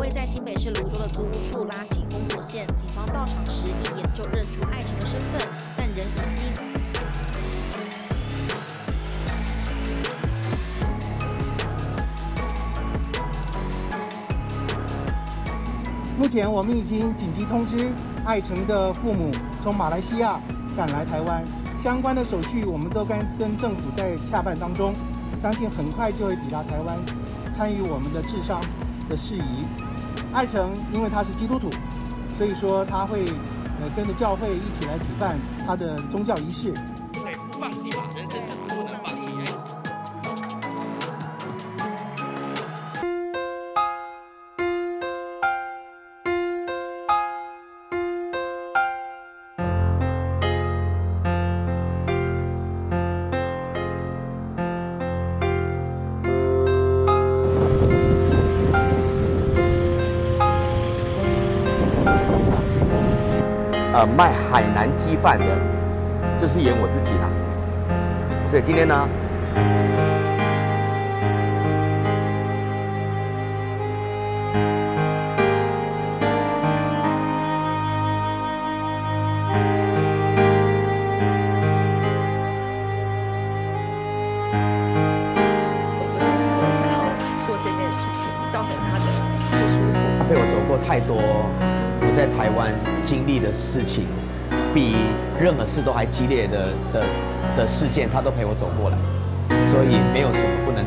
位在新北市芦洲的租屋处拉起封锁线，警方到场时一眼就认出爱情的身份，但人已经。目前我们已经紧急通知爱成的父母从马来西亚赶来台湾，相关的手续我们都跟跟政府在洽办当中，相信很快就会抵达台湾，参与我们的治商。的事宜。艾诚因为他是基督徒，所以说他会呃跟着教会一起来举办他的宗教仪式。对，不放弃嘛，人生呃，卖海南鸡饭的，就是演我自己啦。所以今天呢，我昨天才会想要做这件事情，造成他的不舒服。陪我走过太多我在台湾经历的事情，比任何事都还激烈的的的事件，他都陪我走过来，所以没有什么不能。